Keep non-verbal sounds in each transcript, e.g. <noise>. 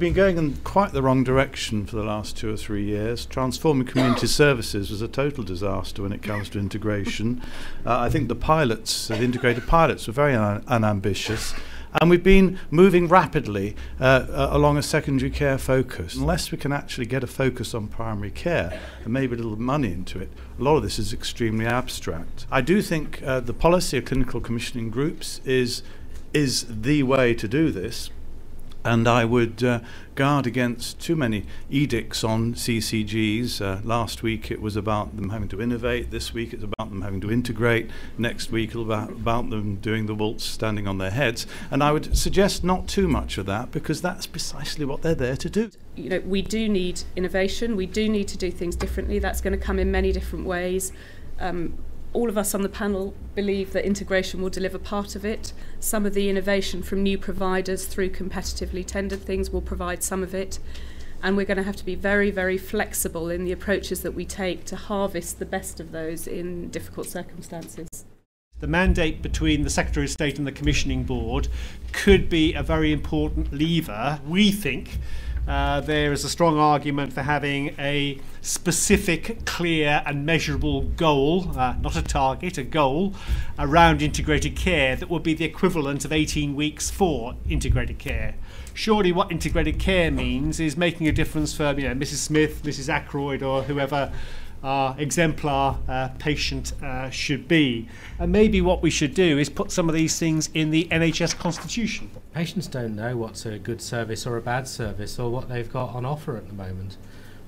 been going in quite the wrong direction for the last two or three years. Transforming community <coughs> services was a total disaster when it comes to integration. Uh, I think the pilots, the integrated pilots, were very un- unambitious. And we've been moving rapidly uh, uh, along a secondary care focus. Unless we can actually get a focus on primary care and maybe a little money into it, a lot of this is extremely abstract. I do think uh, the policy of clinical commissioning groups is is the way to do this and I would uh, guard against too many edicts on CCGs. Uh, last week it was about them having to innovate, this week it's about them having to integrate, next week it'll about, about them doing the waltz standing on their heads. And I would suggest not too much of that because that's precisely what they're there to do. You know, we do need innovation, we do need to do things differently. That's going to come in many different ways. Um, all of us on the panel believe that integration will deliver part of it. Some of the innovation from new providers through competitively tendered things will provide some of it. And we're going to have to be very, very flexible in the approaches that we take to harvest the best of those in difficult circumstances. The mandate between the Secretary of State and the Commissioning Board could be a very important lever, we think, uh, there is a strong argument for having a specific, clear, and measurable goal, uh, not a target, a goal, around integrated care that would be the equivalent of 18 weeks for integrated care. Surely, what integrated care means is making a difference for you know, Mrs. Smith, Mrs. Ackroyd, or whoever our exemplar uh, patient uh, should be. And maybe what we should do is put some of these things in the NHS constitution. Patients don't know what's a good service or a bad service or what they've got on offer at the moment.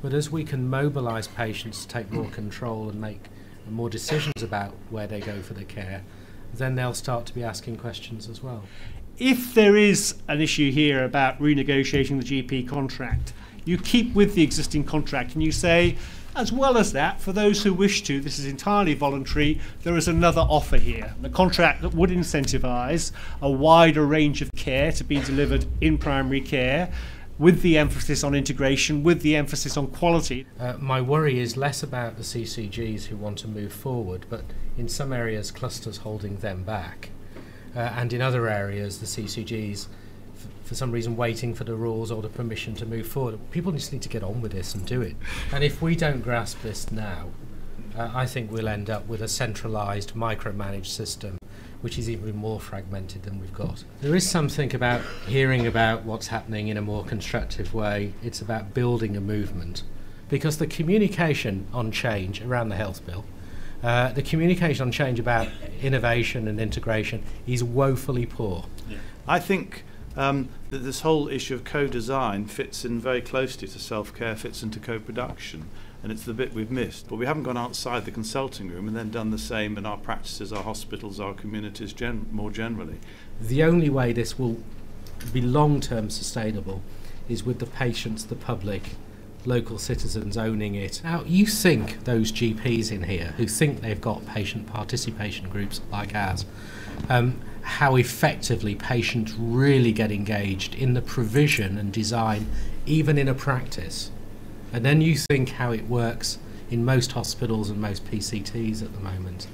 But as we can mobilise patients to take more control and make more decisions about where they go for the care, then they'll start to be asking questions as well. If there is an issue here about renegotiating the GP contract, you keep with the existing contract and you say, as well as that, for those who wish to, this is entirely voluntary, there is another offer here. The contract that would incentivise a wider range of care to be delivered in primary care with the emphasis on integration, with the emphasis on quality. Uh, my worry is less about the CCGs who want to move forward, but in some areas, clusters holding them back. Uh, and in other areas, the CCGs for some reason waiting for the rules or the permission to move forward. People just need to get on with this and do it. And if we don't grasp this now, uh, I think we'll end up with a centralised, micromanaged system which is even more fragmented than we've got. There is something about hearing about what's happening in a more constructive way. It's about building a movement. Because the communication on change around the health bill, uh, the communication on change about innovation and integration is woefully poor. Yeah. I think um, that this whole issue of co-design fits in very closely to self-care, fits into co-production, and it's the bit we've missed. But we haven't gone outside the consulting room and then done the same in our practices, our hospitals, our communities gen- more generally. The only way this will be long-term sustainable is with the patients, the public, local citizens owning it. Now, you think those GPs in here who think they've got patient participation groups like ours, um, how effectively patients really get engaged in the provision and design, even in a practice. And then you think how it works in most hospitals and most PCTs at the moment.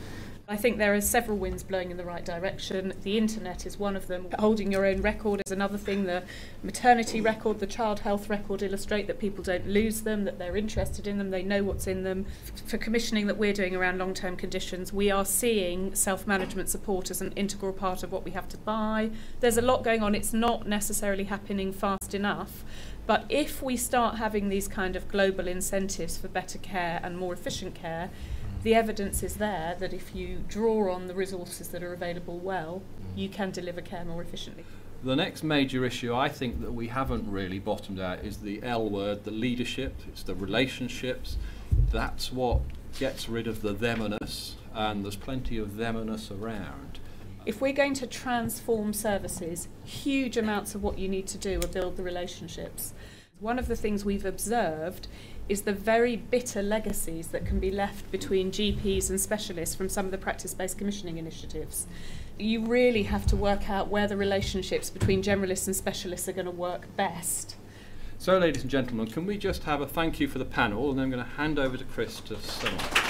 I think there are several winds blowing in the right direction. The internet is one of them. Holding your own record is another thing. The maternity record, the child health record illustrate that people don't lose them, that they're interested in them, they know what's in them. For commissioning that we're doing around long term conditions, we are seeing self management support as an integral part of what we have to buy. There's a lot going on. It's not necessarily happening fast enough. But if we start having these kind of global incentives for better care and more efficient care, the evidence is there that if you draw on the resources that are available well, you mm. can deliver care more efficiently. The next major issue I think that we haven't really bottomed out is the L word, the leadership, it's the relationships. That's what gets rid of the them and us, and there's plenty of them and us around. If we're going to transform services, huge amounts of what you need to do are build the relationships. One of the things we've observed is the very bitter legacies that can be left between GPs and specialists from some of the practice based commissioning initiatives. You really have to work out where the relationships between generalists and specialists are going to work best. So, ladies and gentlemen, can we just have a thank you for the panel and then I'm going to hand over to Chris to sum up.